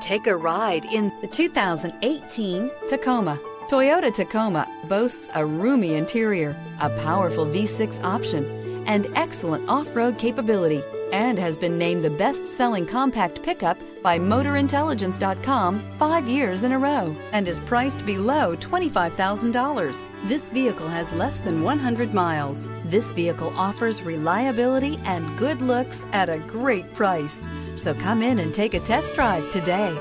Take a ride in the 2018 Tacoma. Toyota Tacoma boasts a roomy interior, a powerful V6 option, and excellent off-road capability, and has been named the best-selling compact pickup by MotorIntelligence.com five years in a row, and is priced below $25,000. This vehicle has less than 100 miles. This vehicle offers reliability and good looks at a great price. So come in and take a test drive today.